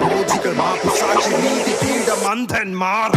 logical mark. Such a need to feel the month and mark.